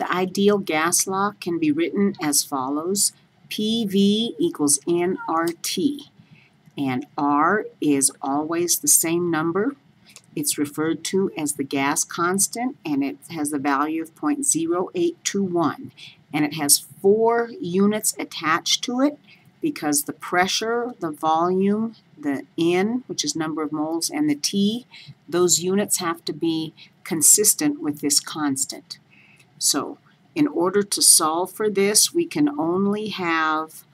The ideal gas law can be written as follows. PV equals nRT. And R is always the same number. It's referred to as the gas constant, and it has the value of 0.0821. And it has four units attached to it because the pressure, the volume, the N, which is number of moles, and the T, those units have to be consistent with this constant. So in order to solve for this, we can only have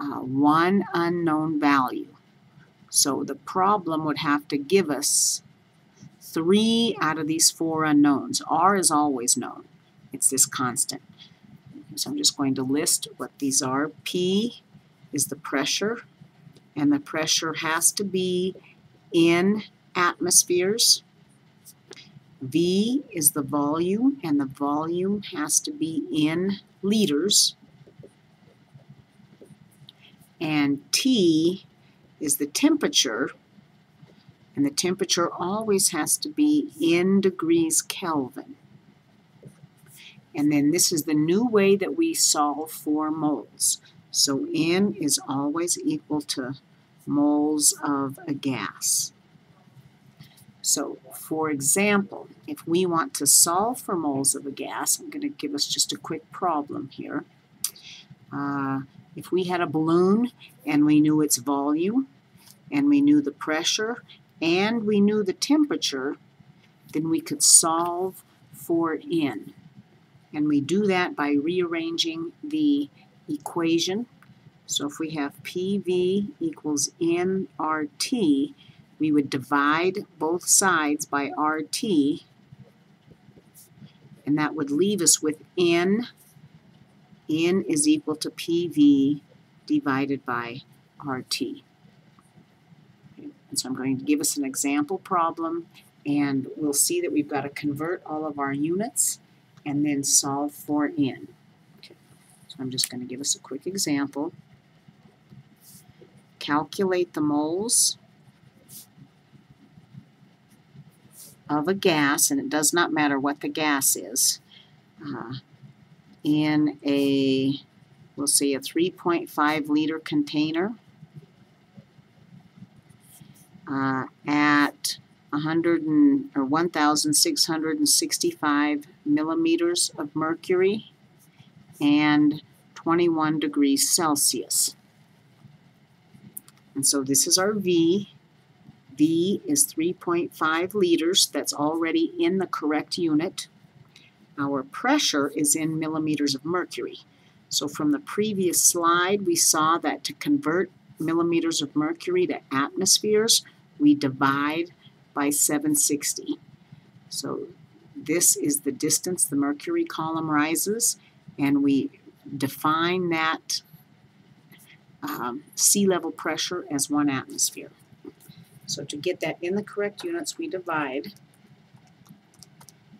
uh, one unknown value. So the problem would have to give us three out of these four unknowns. R is always known. It's this constant. So I'm just going to list what these are. P is the pressure, and the pressure has to be in atmospheres. V is the volume, and the volume has to be in liters. And T is the temperature, and the temperature always has to be in degrees Kelvin. And then this is the new way that we solve for moles. So N is always equal to moles of a gas. So, for example, if we want to solve for moles of a gas, I'm going to give us just a quick problem here. Uh, if we had a balloon and we knew its volume, and we knew the pressure, and we knew the temperature, then we could solve for N. And we do that by rearranging the equation. So if we have PV equals nRT, we would divide both sides by RT, and that would leave us with N. N is equal to PV divided by RT. And so I'm going to give us an example problem, and we'll see that we've got to convert all of our units and then solve for N. Okay. So I'm just going to give us a quick example. Calculate the moles of a gas, and it does not matter what the gas is, uh, in a, we'll say a 3.5 liter container uh, at 100 and, or 1,665 millimeters of mercury and 21 degrees Celsius. And so this is our V, V is 3.5 liters. That's already in the correct unit. Our pressure is in millimeters of mercury. So from the previous slide, we saw that to convert millimeters of mercury to atmospheres, we divide by 760. So this is the distance the mercury column rises, and we define that um, sea level pressure as one atmosphere. So to get that in the correct units, we divide.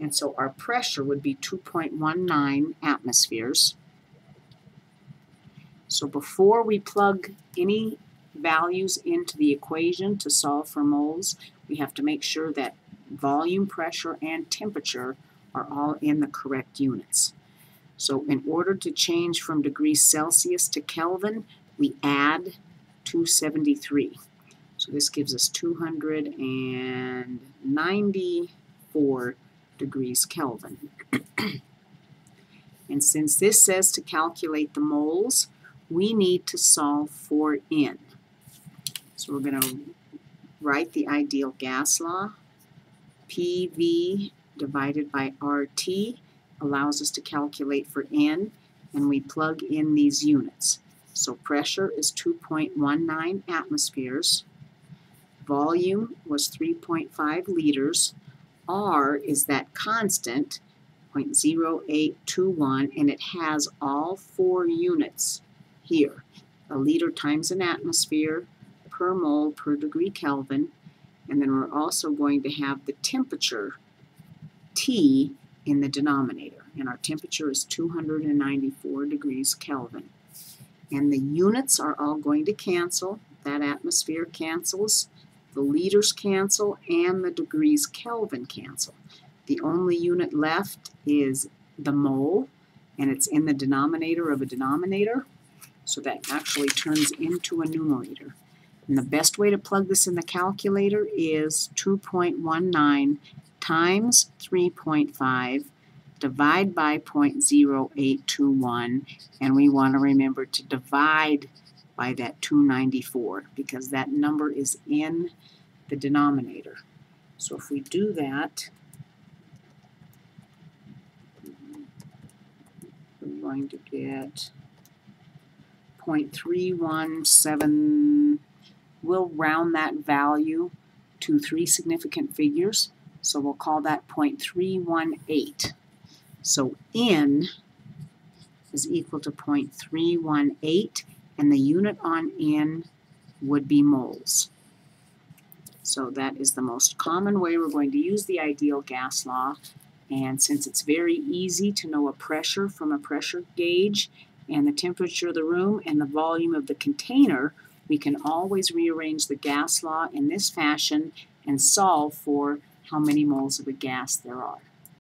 And so our pressure would be 2.19 atmospheres. So before we plug any values into the equation to solve for moles, we have to make sure that volume, pressure, and temperature are all in the correct units. So in order to change from degrees Celsius to Kelvin, we add 273. This gives us 294 degrees Kelvin. and since this says to calculate the moles, we need to solve for N. So we're going to write the ideal gas law. PV divided by RT allows us to calculate for N, and we plug in these units. So pressure is 2.19 atmospheres volume was 3.5 liters. R is that constant, 0.0821, and it has all four units here. A liter times an atmosphere per mole per degree Kelvin. And then we're also going to have the temperature, T, in the denominator. And our temperature is 294 degrees Kelvin. And the units are all going to cancel. That atmosphere cancels the liters cancel and the degrees Kelvin cancel. The only unit left is the mole, and it's in the denominator of a denominator, so that actually turns into a numerator. And the best way to plug this in the calculator is 2.19 times 3.5 divide by 0.0821 and we want to remember to divide by that 294 because that number is in the denominator. So if we do that, we're going to get 0.317, we'll round that value to three significant figures, so we'll call that 0.318. So N is equal to 0.318, and the unit on N would be moles. So that is the most common way we're going to use the ideal gas law. And since it's very easy to know a pressure from a pressure gauge and the temperature of the room and the volume of the container, we can always rearrange the gas law in this fashion and solve for how many moles of a gas there are.